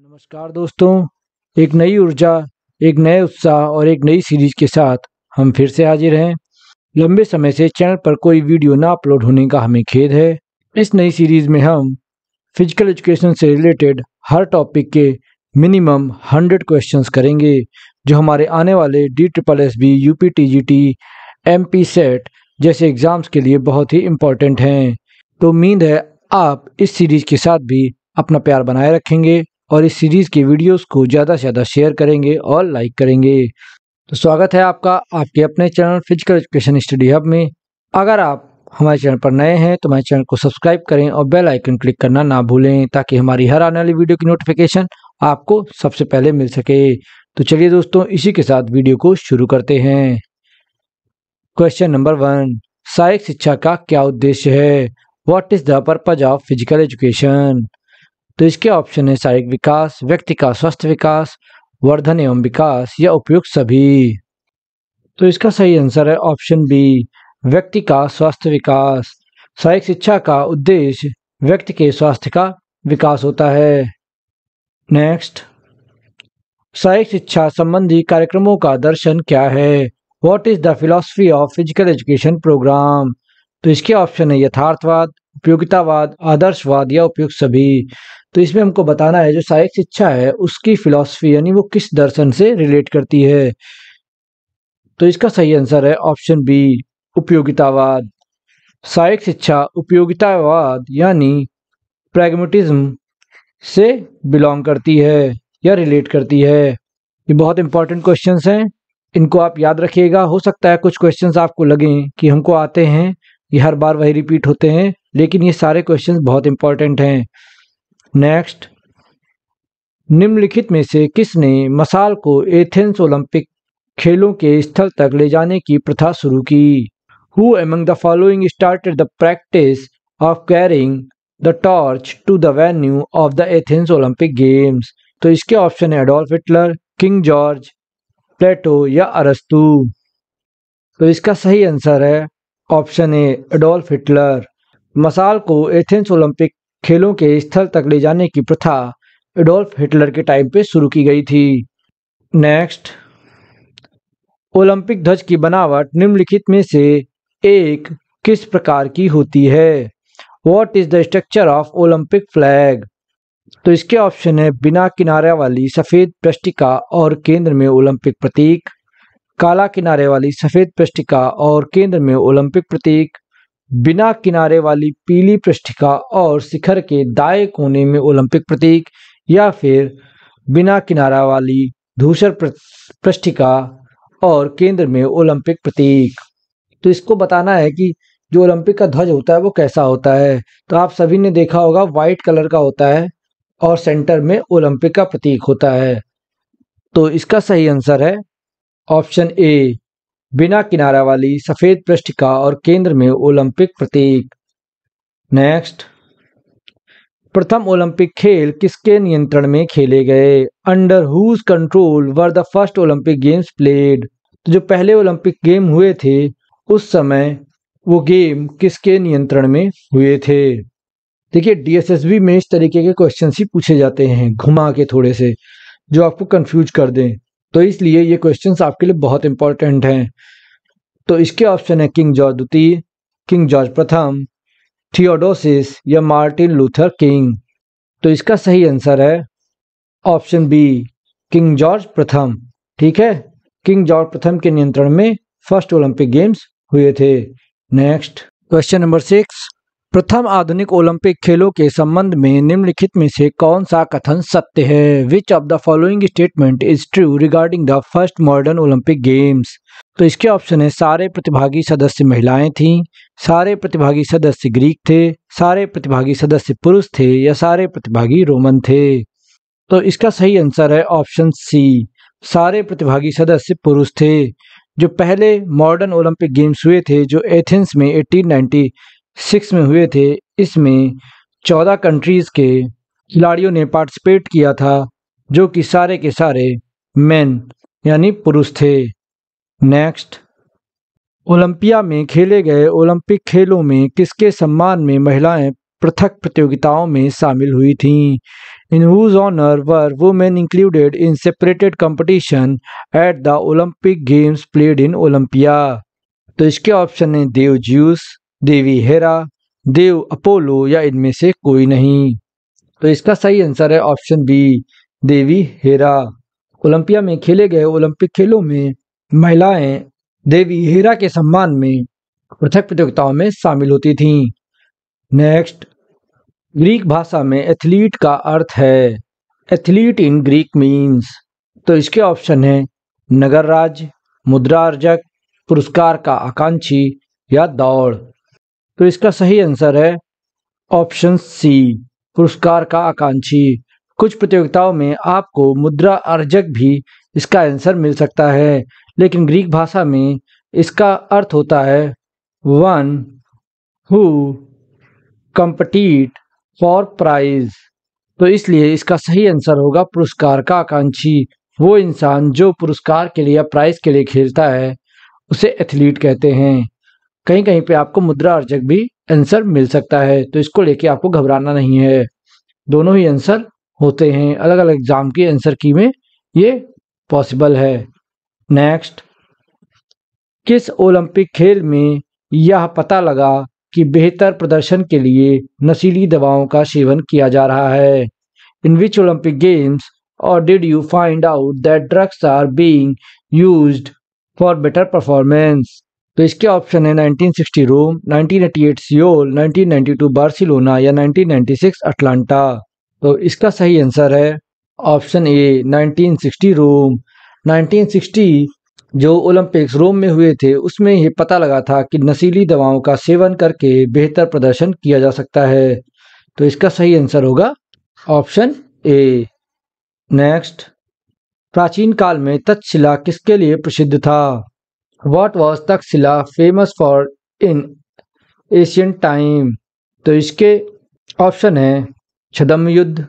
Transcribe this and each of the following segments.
नमस्कार दोस्तों, एक नई ऊर्जा, एक नए उत्साह और एक नई सीरीज़ के साथ हम फिर से हाजिर हैं। लंबे समय से चैनल पर कोई वीडियो ना अपलोड होने का हमें खेद है। इस नई सीरीज़ में हम फ़िज़िकल एजुकेशन से रिलेटेड हर टॉपिक के मिनिमम हंड्रेड क्वेश्चंस करेंगे, जो हमारे आने वाले D triple S B U P T G T M P set जैसे एग्ज़ाम्स के लिए बहुत ही इम्पोर्टेंट हैं। तो उम्मीद है आप इस सीरीज़ के साथ भी अपना प्यार बनाए रखेंगे। और इस सीरीज़ के वीडियोस को ज़्यादा से ज़्यादा शेयर करेंगे और लाइक करेंगे। तो स्वागत है आपका आपके अपने channel physical education study hub में। अगर आप हमारे चैनल पर नए हैं तो हमारे चैनल को सब्सक्राइब करें और बेल आइकन क्लिक करना ना भूलें, ताकि हमारी हर आने वाली वीडियो की नोटिफिकेशन आपको सबसे पहले मिल सके। तो चलिए दोस्तों, इसी के साथ वीडियो को शुरू करते हैं। क्वेश्चन नंबर वन, सहायक शिक्षा का क्या उद्देश्य है? What is the purpose of physical education तो इसके ऑप्शन है शारीरिक विकास, व्यक्ति का स्वस्थ विकास, वर्धन एवं विकास या उपयुक्त सभी। तो इसका सही आंसर है ऑप्शन बी व्यक्ति का स्वास्थ्य विकास। सहायक शिक्षा का उद्देश्य व्यक्ति के स्वास्थ्य का विकास होता है। नेक्स्ट सहायक शिक्षा संबंधी कार्यक्रमों का दर्शन क्या है? What is the philosophy of physical education program तो इसके ऑप्शन है यथार्थवाद, उपयोगितावाद, आदर्शवाद या उपयुक्त सभी। तो इसमें हमको बताना है, जो सहायक शिक्षा है, उसकी फिलॉसफी यानी वो किस दर्शन से रिलेट करती है। तो इसका सही आंसर है ऑप्शन बी उपयोगितावाद। सहायक शिक्षा, उपयोगितावाद यानी प्रैग्मेटिज्म से बिलोंग करती है या रिलेट करती है। ये बहुत इंपॉर्टेंट क्वेश्चन हैं। इनको आप याद रखिएगा। हो सकता है कुछ क्वेश्चंस आपको लगें कि हमको आते हैं, ये हर बार वही रिपीट होते हैं, लेकिन ये सारे क्वेश्चंस बहुत इंपॉर्टेंट हैं। नेक्स्ट निम्नलिखित में से किसने मसाल को एथेंस ओलंपिक खेलों के स्थल तक ले जाने की प्रथा शुरू की? Who among the following started the practice of carrying the torch to the venue of the Athens Olympic games तो इसके ऑप्शन है Adolf Hitler King George Plato या अरस्तु तो इसका सही आंसर है ऑप्शन ए एडोल्फ हिटलर मसाल को एथेंस ओलंपिक खेलों के स्थल तक ले जाने की प्रथा एडोल्फ हिटलर के टाइम पे शुरू की गई थी। नेक्स्ट, ओलंपिक ध्वज की बनावट निम्नलिखित में से एक किस प्रकार की होती है? What is the structure of Olympic flag तो इसके ऑप्शन है बिना किनारे वाली सफ़ेद पृष्टिका और केंद्र में ओलंपिक प्रतीक, काला किनारे वाली सफ़ेद पृष्टिका और केंद्र में ओलंपिक प्रतीक। बिना किनारे वाली पीली पृष्ठिका और शिखर के दाएँ कोने में ओलंपिक प्रतीक या फिर बिना किनारा वाली धूसर पृष्ठिका और केंद्र में ओलंपिक प्रतीक। तो इसको बताना है कि जो ओलंपिक का ध्वज होता है वो कैसा होता है? तो आप सभी ने देखा होगा व्हाइट कलर का होता है और सेंटर में ओलंपिक का प्रतीक होता है। तो इसका सही आंसर है ऑप्शन ए बिना किनारा वाली सफ़ेद पृष्ठिका और केंद्र में ओलंपिक प्रतीक। नेक्स्ट प्रथम ओलंपिक खेल किसके नियंत्रण में खेले गए? Under whose control were the first Olympic games played तो जो पहले ओलंपिक गेम हुए थे, उस समय वो गेम किसके नियंत्रण में हुए थे? देखिए डीएसएसबी में इस तरीके के क्वेश्चन ही पूछे जाते हैं, घुमा के थोड़े से, जो आपको कंफ्यूज कर दें। तो इसलिए ये क्वेश्चन आपके लिए बहुत इंपॉर्टेंट हैं। तो इसके ऑप्शन है किंग जॉर्ज द्वितीय किंग जॉर्ज प्रथम थियोडोसिस या मार्टिन लूथर किंग तो इसका सही आंसर है ऑप्शन बी किंग जॉर्ज प्रथम। ठीक है? किंग जॉर्ज प्रथम के नियंत्रण में फ़र्स्ट ओलंपिक गेम्स हुए थे। नेक्स्ट क्वेश्चन नंबर सिक्स प्रथम आधुनिक ओलंपिक खेलों के संबंध में निम्नलिखित में से कौन सा कथन सत्य है? Which of the following statement is true regarding the first modern Olympic games तो इसके ऑप्शन है, सारे प्रतिभागी सदस्य महिलाएँ थीं, सारे प्रतिभागी सदस्य ग्रीक थे, सारे प्रतिभागी सदस्य पुरुष थे, या सारे प्रतिभागी रोमन थे? तो इसका सही आंसर है ऑप्शन सी सारे प्रतिभागी सदस्य पुरुष थे, जो पहले मॉडर्न ओलंपिक गेम्स हुए थे, जो एथेंस में 1896 में हुए थे। इसमें 14 कंट्रीज़ के खिलाड़ियों ने पार्टिसिपेट किया था, जो कि सारे के सारे मेन यानी पुरुष थे। नेक्स्ट ओलंपिया में खेले गए ओलंपिक खेलों में किसके सम्मान में महिलाएँ पृथक प्रतियोगिताओं में शामिल हुई थीं? In whose honour were women included in separated competition at the Olympic games played in Olympia तो इसके ऑप्शन है देव ज्यूस देवी हेरा, देव अपोलो या इनमें से कोई नहीं। तो इसका सही आंसर है ऑप्शन बी देवी हेरा। ओलंपिया में खेले गए ओलंपिक खेलों में महिलाएँ देवी हेरा के सम्मान में पृथक प्रतियोगिताओं में शामिल होती थीं। नेक्स्ट ग्रीक भाषा में एथलीट का अर्थ है। एथलीट इन ग्रीक मीन्स तो इसके ऑप्शन है नगर राज मुद्रा अर्जक पुरस्कार का आकांक्षी या दौड़। तो इसका सही आंसर है ऑप्शन सी, पुरस्कार का आकांक्षी। कुछ प्रतियोगिताओं में आपको मुद्रा अर्जक भी इसका आंसर मिल सकता है, लेकिन ग्रीक भाषा में इसका अर्थ होता है one who compete for prize तो इसलिए इसका सही आंसर होगा पुरस्कार का आकांक्षी। वो इंसान जो पुरस्कार के लिए या प्राइज के लिए खेलता है, उसे एथलीट कहते हैं। कहीं कहीं पे आपको मुद्रा अर्जक भी आंसर मिल सकता है। तो इसको लेके आपको घबराना नहीं है। दोनों ही आंसर होते हैं। अलग अलग एग्ज़ाम की आंसर की में ये पॉसिबल है। नेक्स्ट किस ओलंपिक खेल में यह पता लगा कि बेहतर प्रदर्शन के लिए नशीली दवाओं का सेवन किया जा रहा है? इन विच ओलंपिक गेम्स और did you find out that drugs are being used for better performance तो इसके ऑप्शन है 1960 रोम 1988 सियोल 1992 बार्सिलोना या 1996 अटलांटा तो इसका सही आंसर है ऑप्शन ए 1960 रोम 1960 जो ओलंपिक्स रोम में हुए थे, उसमें ये पता लगा था कि नशीली दवाओं का सेवन करके बेहतर प्रदर्शन किया जा सकता है। तो इसका सही आंसर होगा ऑप्शन ए नेक्स्ट प्राचीन काल में तक्षशिला किसके लिए प्रसिद्ध था? What was Takshashila famous for in Asian time तो इसके ऑप्शन है छदम युद्ध,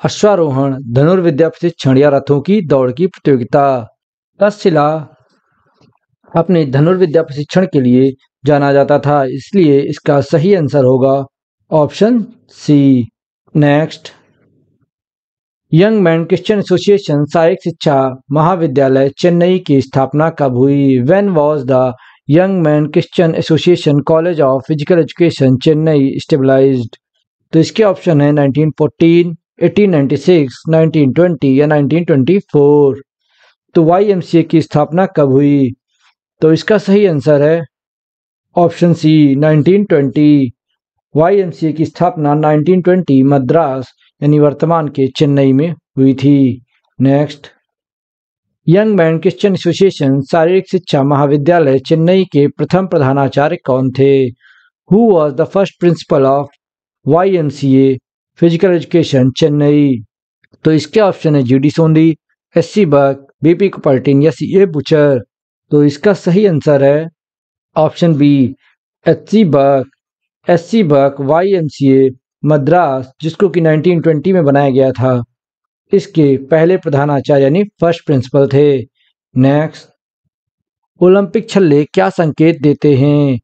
अश्वारोहण, धनुर्विद्या प्रशिक्षण या रथों की दौड़ की प्रतियोगिता। तक्षशिला अपने धनुर्विद्या प्रशिक्षण के लिए जाना जाता था, इसलिए इसका सही आंसर होगा option C next young man Christian association सहायक शिक्षा महाविद्यालय चेन्नई की स्थापना कब हुई? When was the young man Christian association college of physical education Chennai stabilize तो इसके ऑप्शन है 1914, 1896, 1920 या 1924 तो वाई की स्थापना कब हुई? तो इसका सही आंसर है ऑप्शन सी 1920 वाई की स्थापना 1920 मद्रास। यानी वर्तमान के चेन्नई में हुई थी। Next young man Christian association शारीरिक शिक्षा महाविद्यालय चेन्नई के प्रथम प्रधानाचार्य कौन थे? Who was the first principal of Y M C A physical education Chennai? तो इसके ऑप्शन है G D Sondhi S C Burg B P कुपर्टिन या सी ए बुचर तो इसका सही आंसर है option B H C Burke S C Burke Y M C A Madras, जिसको कि 1920 में बनाया गया था, इसके पहले प्रधानाचार्य यानी फ़र्स्ट प्रिंसिपल थे। नेक्स्ट ओलंपिक छल्ले क्या संकेत देते हैं?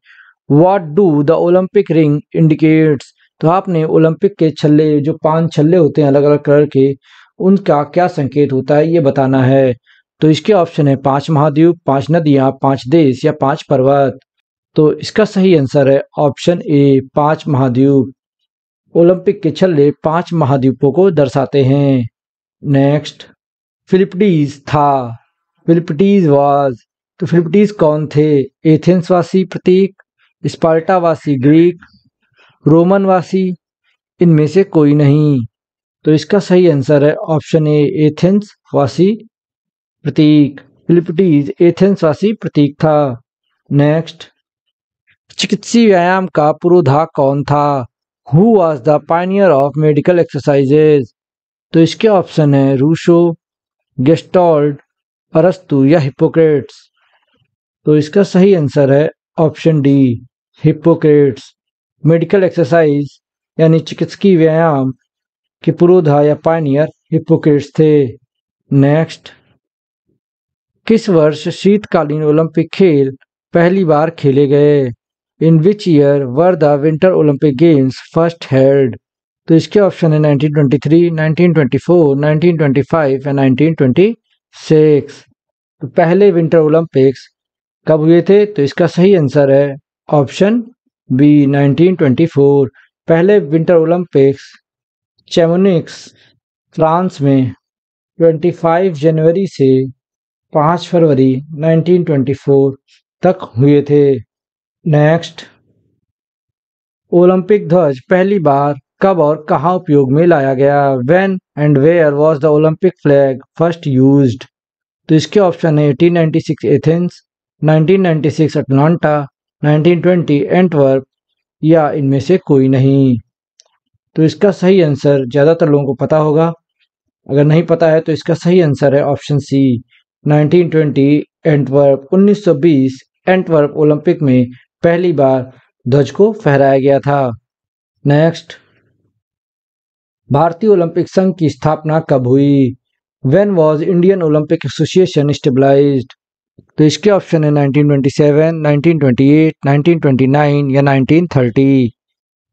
What do the Olympic ring indicates तो आपने ओलंपिक के छल्ले, जो पाँच छल्ले होते हैं अलग अलग कलर के, उनका क्या संकेत होता है, ये बताना है। तो इसके ऑप्शन है पाँच महाद्वीप, पाँच नदियाँ, पाँच देश या पाँच पर्वत। तो इसका सही आंसर है ऑप्शन ए, पाँच महाद्वीप। ओलंपिक के छल्ले पाँच महाद्वीपों को दर्शाते हैं। नेक्स्ट फिलिपडीज था। फिलिपडीज वाज तो फिलिपडीज कौन थे? एथेंस वासी, प्रतीक। स्पार्टावासी ग्रीक रोमन वासी, इनमें से कोई नहीं। तो इसका सही आंसर है ऑप्शन ए एथेंस वासी, प्रतीक। फिलिपटीज एथेंस वासी, प्रतीक था। नेक्स्ट चिकित्सीय व्यायाम का पुरोधा कौन था? Who was the pioneer of medical exercises तो इसके ऑप्शन है रूशो गेस्टॉल्ड अरस्तु या हिपोक्रेट्स तो इसका सही आंसर है option D Hippocrates medical exercise यानी चिकित्सकीय व्यायाम के पुरोधा या पाइनियर हिपोक्रेट्स थे। नेक्स्ट किस वर्ष शीतकालीन ओलंपिक खेल पहली बार खेले गए? In which year were the winter Olympic games first held तो इसके ऑप्शन है 1923, 1924, 1925 एंड 1926 तो पहले विंटर ओलंपिक्स कब हुए थे? तो इसका सही आंसर है ऑप्शन बी 1924 पहले विंटर ओलंपिक्स चेमोनिक्स फ्रांस में 25 जनवरी से 5 फरवरी 1924 तक हुए थे। नेक्स्ट ओलंपिक ध्वज, पहली बार कब और कहाँ उपयोग में लाया गया? When and where was the Olympic flag first used तो इसके ऑप्शन है 1896 एथेंस 1996 अटलांटा 1920 एंटवर्प या इनमें से कोई नहीं। तो इसका सही आंसर ज़्यादातर लोगों को पता होगा। अगर नहीं पता है तो इसका सही आंसर है option C 1920 Antwerp 1920 Antwerp Olympic में पहली बार ध्वज को फहराया गया था। नेक्स्ट भारतीय ओलंपिक संघ की स्थापना कब हुई? When was Indian Olympic association stabilized तो इसके ऑप्शन है 1927, 1928, 1929 या 1930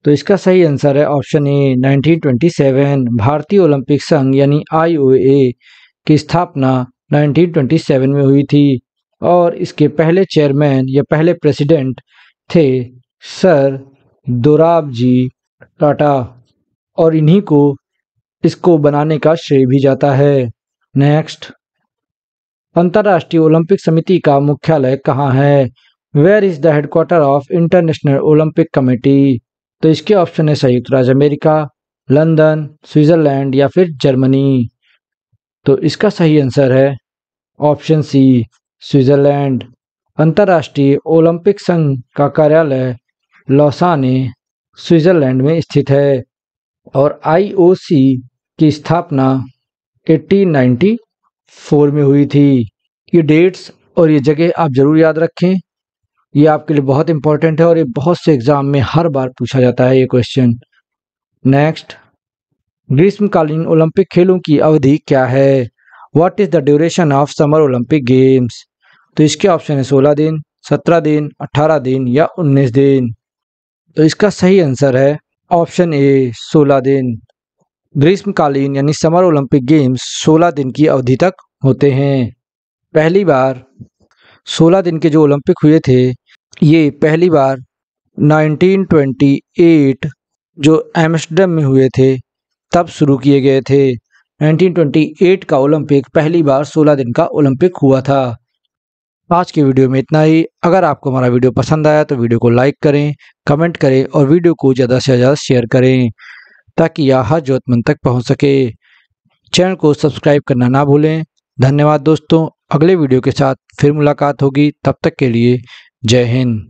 तो इसका सही आंसर है ऑप्शन ए 1927 भारतीय ओलंपिक संघ यानी आईओए की स्थापना 1927 में हुई थी। और इसके पहले चेयरमैन या पहले प्रेसिडेंट थे। सर, दोराब जी, टाटा। और इन्हीं को, इसको बनाने का श्रेय भी जाता है। नेक्स्ट अंतर्राष्ट्रीय ओलंपिक समिति का मुख्यालय कहाँ है? Where is the headquarter of international Olympic committee तो इसके ऑप्शन है संयुक्त राज्य अमेरिका, लंदन, स्विट्जरलैंड या फिर जर्मनी। तो इसका सही आंसर है ऑप्शन सी स्विट्जरलैंड। अंतर्राष्ट्रीय ओलंपिक संघ का कार्यालय लौसाने, स्विट्जरलैंड में स्थित है और आईओसी की स्थापना 1894 में हुई थी। ये डेट्स और ये जगह आप ज़रूर याद रखें। ये आपके लिए बहुत इंपॉर्टेंट है और ये बहुत से एग्ज़ाम में हर बार पूछा जाता है ये क्वेश्चन। नेक्स्ट, ग्रीष्मकालीन ओलंपिक खेलों की अवधि क्या है? What is the duration of summer Olympic games तो इसके ऑप्शन है सोलह दिन, सत्रह दिन अट्ठारह दिन या उन्नीस दिन। तो इसका सही आंसर है ऑप्शन ए सोलह दिन। ग्रीष्मकालीन यानी समर ओलंपिक गेम्स 16 दिन की अवधि तक होते हैं। पहली बार 16 दिन के जो ओलंपिक हुए थे, ये पहली बार 1928 जो एम्स्टर्डम में हुए थे, तब शुरू किए गए थे। 1928 का ओलंपिक पहली बार 16 दिन का ओलंपिक हुआ था। आज के वीडियो में इतना ही। अगर आपको हमारा वीडियो पसंद आया तो वीडियो को लाइक करें, कमेंट करें और वीडियो को ज़्यादा से ज़्यादा शेयर करें, ताकि यह हर जरूरतमंद तक पहुँच सके। चैनल को सब्सक्राइब करना ना भूलें। धन्यवाद दोस्तों। अगले वीडियो के साथ फिर मुलाकात होगी। तब तक के लिए जय हिंद।